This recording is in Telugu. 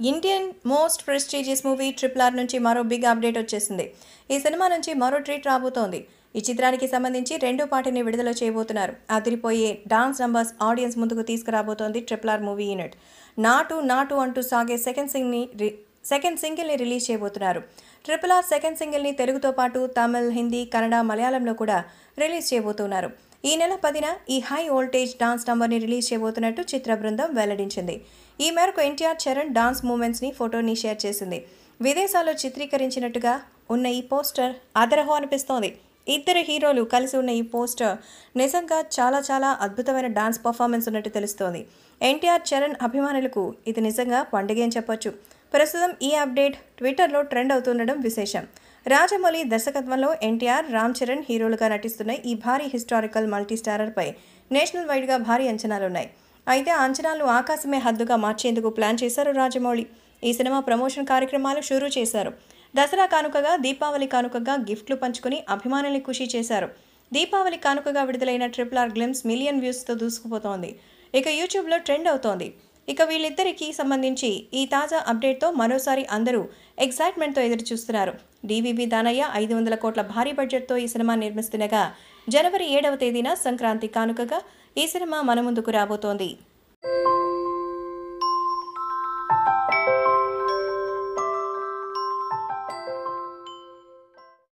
Indian most prestigious movie triple R నుంచి మరో బిగ్ అప్డేట్ వచ్చేసింది. ఈ సినిమా నుంచి మరో ట్రీట్ రాబోతోంది. ఈ చిత్రానికి సంబంధించి రెండో పార్టీని విడుదల చేయబోతున్నారు. అదిరిపోయే డాన్స్ నంబర్స్ ఆడియన్స్ ముందుకు తీసుకురాబోతోంది triple R movie unit Naatu Naatu అంటూ సాగే సెకండ్ సింగ్ని రి- సెకండ్ సింగిల్ని రిలీజ్ చేయబోతున్నారు. ట్రిపుల్ ఆర్ సెకండ్ సింగిల్ని తెలుగుతో పాటు తమిళ్ హిందీ కన్నడ మలయాళంలో కూడా రిలీజ్ చేయబోతున్నారు. ఈ నెల పదిన ఈ హై వోల్టేజ్ డాన్స్ నంబర్ని రిలీజ్ చేయబోతున్నట్టు చిత్ర బృందం వెల్లడించింది. ఈ మేరకు ఎన్టీఆర్ చరణ్ డాన్స్ మూమెంట్స్ని ఫోటోని షేర్ చేసింది. విదేశాల్లో చిత్రీకరించినట్టుగా ఉన్న ఈ పోస్టర్ అదరహో అనిపిస్తోంది. ఇద్దరు హీరోలు కలిసి ఉన్న ఈ పోస్టర్ నిజంగా చాలా చాలా అద్భుతమైన డాన్స్ పర్ఫార్మెన్స్ ఉన్నట్టు తెలుస్తోంది. ఎన్టీఆర్ చరణ్ అభిమానులకు ఇది నిజంగా పండుగ అని చెప్పొచ్చు. ప్రస్తుతం ఈ అప్డేట్ ట్విట్టర్లో ట్రెండ్ అవుతుండడం విశేషం. రాజమౌళి దర్శకత్వంలో ఎన్టీఆర్ రామ్ చరణ్ హీరోలుగా నటిస్తున్న ఈ భారీ హిస్టారికల్ మల్టీస్టారర్ పై నేషనల్ వైడ్గా భారీ అంచనాలున్నాయి. అయితే ఆ అంచనాలు ఆకాశమే హద్దుగా మార్చేందుకు ప్లాన్ చేశారు రాజమౌళి. ఈ సినిమా ప్రమోషన్ కార్యక్రమాలు షురూ చేశారు. దసరా కానుకగా దీపావళి కానుకగా గిఫ్ట్లు పంచుకుని అభిమానుల్ని ఖుషి చేశారు. దీపావళి కానుకగా విడుదలైన ట్రిపుల్ ఆర్ గ్లిమ్స్ మిలియన్ వ్యూస్తో దూసుకుపోతోంది. ఇక యూట్యూబ్లో ట్రెండ్ అవుతోంది. ఇక వీళ్ళిద్దరికీ సంబంధించి ఈ తాజా అప్డేట్తో మరోసారి అందరూ ఎక్సైట్మెంట్తో ఎదురు చూస్తున్నారు డివివి దానయ్య ఐదు వందల కోట్ల భారీ బడ్జెట్తో ఈ సినిమా నిర్మిస్తుండగా జనవరి ఏడవ తేదీన సంక్రాంతి కానుకగా ఈ సినిమా మన ముందుకు రాబోతోంది.